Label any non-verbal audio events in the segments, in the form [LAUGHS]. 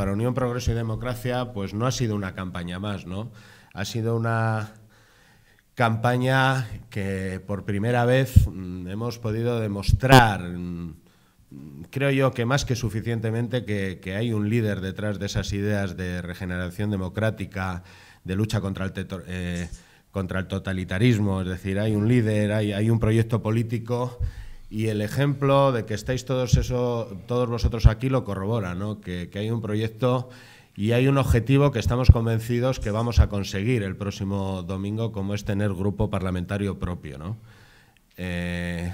para Unión Progreso y Democracia, pues no ha sido una campaña más, ¿no? Ha sido una campaña que por primera vez mm, hemos podido demostrar, mm, creo yo que más que suficientemente, que, hay un líder detrás de esas ideas de regeneración democrática, de lucha contra el, eh, contra el totalitarismo, es decir, hay un líder, hay un proyecto político y el ejemplo de que estáis todos, eso, todos vosotros aquí lo corrobora, ¿no? que, hay un proyecto y hay un objetivo que estamos convencidos que vamos a conseguir el próximo domingo, como es tener grupo parlamentario propio. ¿no? Eh,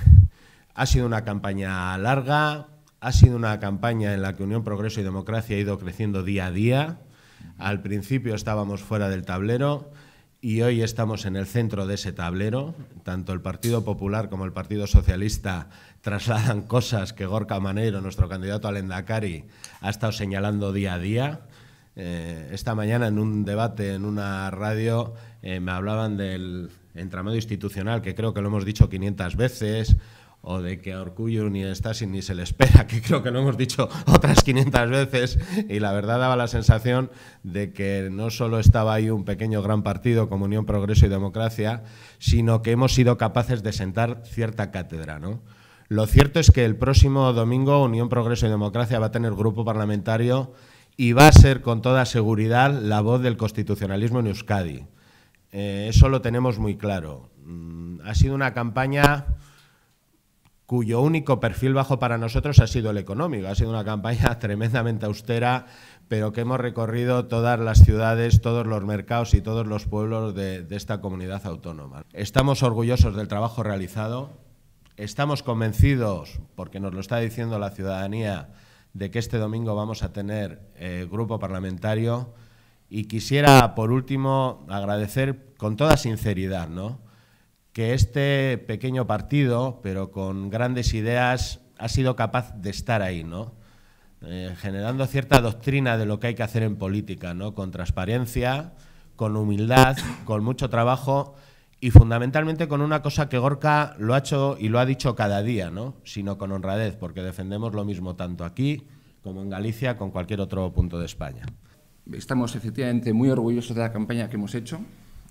ha sido una campaña larga, ha sido una campaña en la que Unión Progreso y Democracia ha ido creciendo día a día. Al principio estábamos fuera del tablero y hoy estamos en el centro de ese tablero. Tanto el Partido Popular como el Partido Socialista trasladan [LAUGHS] cosas que Gorka Manero, nuestro candidato al Endacari, ha estado señalando día a día. Eh, esta mañana en un debate en una radio eh, me hablaban del entramado institucional, que creo que lo hemos dicho 500 veces, o de que a Orgullo ni está ni se le espera, que creo que lo hemos dicho otras 500 veces, y la verdad daba la sensación de que no solo estaba ahí un pequeño gran partido como Unión Progreso y Democracia, sino que hemos sido capaces de sentar cierta cátedra. ¿no? Lo cierto es que el próximo domingo Unión Progreso y Democracia va a tener grupo parlamentario y va a ser con toda seguridad la voz del constitucionalismo en Euskadi. Eh, eso lo tenemos muy claro. Mm, ha sido una campaña cuyo único perfil bajo para nosotros ha sido el económico. Ha sido una campaña [LAUGHS] tremendamente austera, pero que hemos recorrido todas las ciudades, todos los mercados y todos los pueblos de, esta comunidad autónoma. Estamos orgullosos del trabajo realizado, estamos convencidos, porque nos lo está diciendo la ciudadanía, de que este domingo vamos a tener eh, grupo parlamentario. Y quisiera, por último, agradecer con toda sinceridad, ¿no? Que este pequeño partido, pero con grandes ideas, ha sido capaz de estar ahí, ¿no? Eh, generando cierta doctrina de lo que hay que hacer en política, ¿no? Con transparencia, con humildad, con mucho trabajo y fundamentalmente con una cosa que Gorka lo ha hecho y lo ha dicho cada día, ¿no? Sino con honradez, porque defendemos lo mismo tanto aquí como en Galicia, con cualquier otro punto de España. Estamos efectivamente muy orgullosos de la campaña que hemos hecho.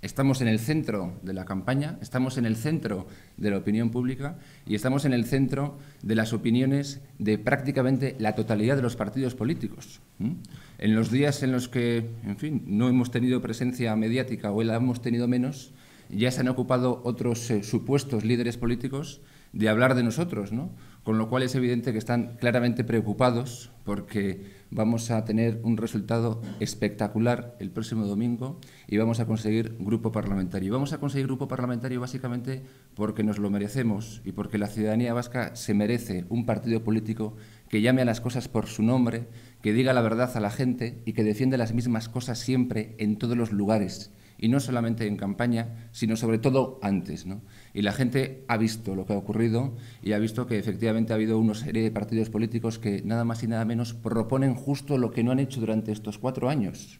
Estamos en el centro de la campaña, estamos en el centro de la opinión pública y estamos en el centro de las opiniones de prácticamente la totalidad de los partidos políticos. En los días en los que, en fin, no hemos tenido presencia mediática o la hemos tenido menos, ya se han ocupado otros eh, supuestos líderes políticos de hablar de nosotros, ¿no? Con lo cual es evidente que están claramente preocupados porque vamos a tener un resultado espectacular el próximo domingo y vamos a conseguir grupo parlamentario. Vamos a conseguir grupo parlamentario básicamente porque nos lo merecemos y porque la ciudadanía vasca se merece un partido político que llame a las cosas por su nombre, que diga la verdad a la gente y que defiende las mismas cosas siempre en todos los lugares y no solamente en campaña, sino sobre todo antes. Y la gente ha visto lo que ha ocurrido y ha visto que efectivamente ha habido una serie de partidos políticos que nada más y nada menos proponen justo lo que no han hecho durante estos cuatro años.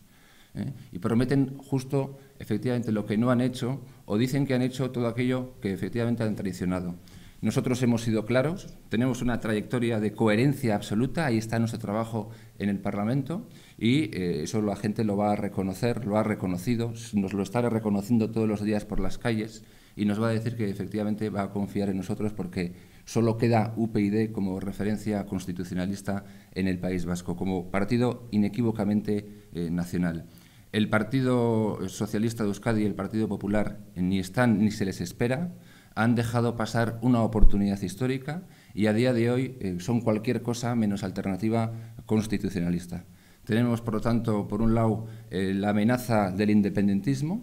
¿eh? Y prometen justo efectivamente lo que no han hecho o dicen que han hecho todo aquello que efectivamente han traicionado. Nosotros hemos sido claros, tenemos una trayectoria de coherencia absoluta, ahí está nuestro trabajo en el Parlamento y eh, eso la gente lo va a reconocer, lo ha reconocido, nos lo está reconociendo todos los días por las calles y nos va a decir que efectivamente va a confiar en nosotros porque solo queda UPyD como referencia constitucionalista en el País Vasco, como partido inequívocamente eh, nacional. El Partido Socialista de Euskadi y el Partido Popular ni están ni se les espera, han dejado pasar una oportunidad histórica y a día de hoy eh, son cualquier cosa menos alternativa constitucionalista. Tenemos, por lo tanto, por un lado, eh, la amenaza del independentismo,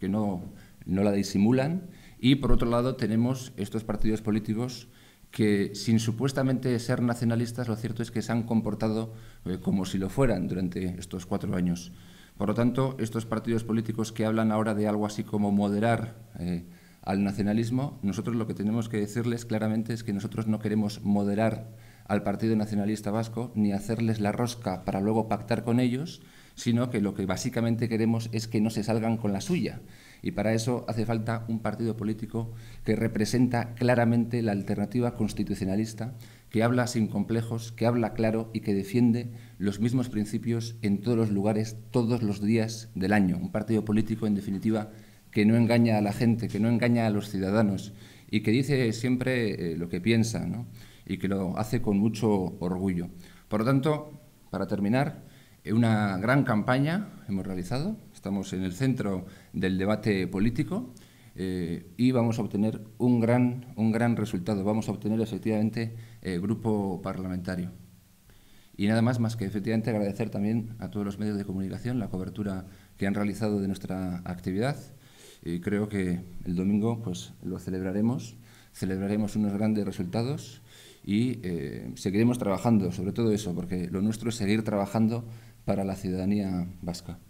que no, no la disimulan, y por otro lado tenemos estos partidos políticos que, sin supuestamente ser nacionalistas, lo cierto es que se han comportado eh, como si lo fueran durante estos cuatro años. Por lo tanto, estos partidos políticos que hablan ahora de algo así como moderar eh, al nacionalismo, nosotros lo que tenemos que decirles claramente es que nosotros no queremos moderar al Partido Nacionalista Vasco ni hacerles la rosca para luego pactar con ellos, sino que lo que básicamente queremos es que no se salgan con la suya Y para eso hace falta un partido político que representa claramente la alternativa constitucionalista, que habla sin complejos, que habla claro y que defiende los mismos principios en todos los lugares, todos los días del año. Un partido político, en definitiva, que no engaña a la gente, que no engaña a los ciudadanos y que dice siempre eh, lo que piensa y que lo hace con mucho orgullo. Por lo tanto, para terminar, eh, una gran campaña hemos realizado, estamos en el centro del debate político eh, y vamos a obtener un gran, un gran resultado, vamos a obtener efectivamente grupo parlamentario. Y nada más, más que efectivamente agradecer también a todos los medios de comunicación la cobertura que han realizado de nuestra actividad y creo que el domingo pues, lo celebraremos, celebraremos unos grandes resultados y eh, seguiremos trabajando sobre todo eso, porque lo nuestro es seguir trabajando para la ciudadanía vasca.